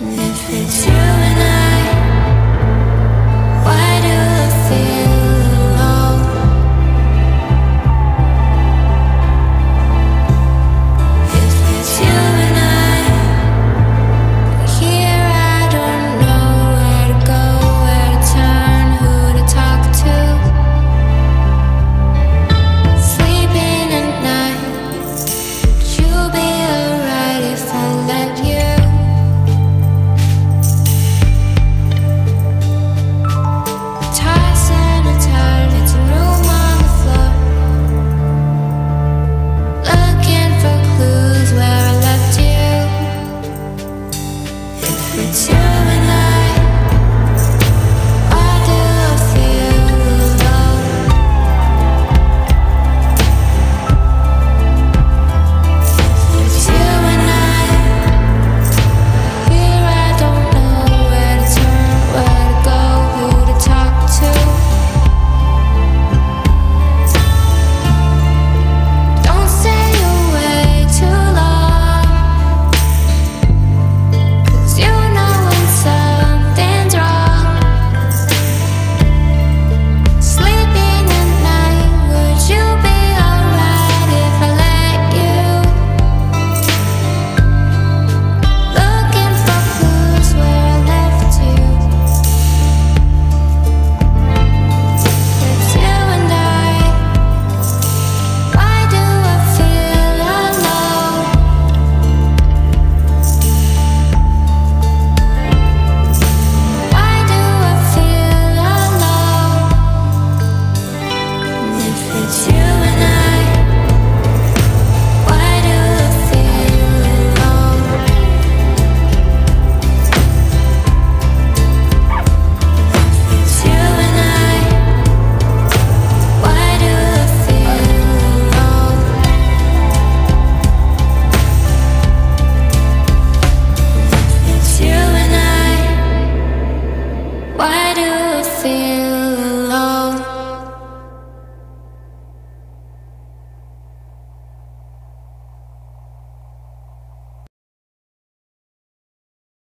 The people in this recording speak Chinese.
if it's you you.